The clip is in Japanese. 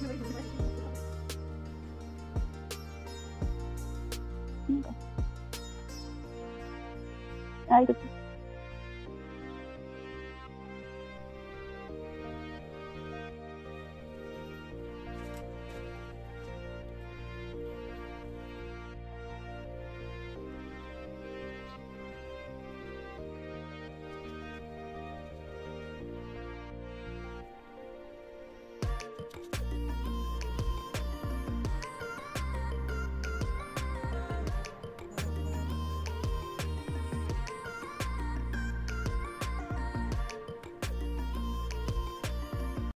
はい。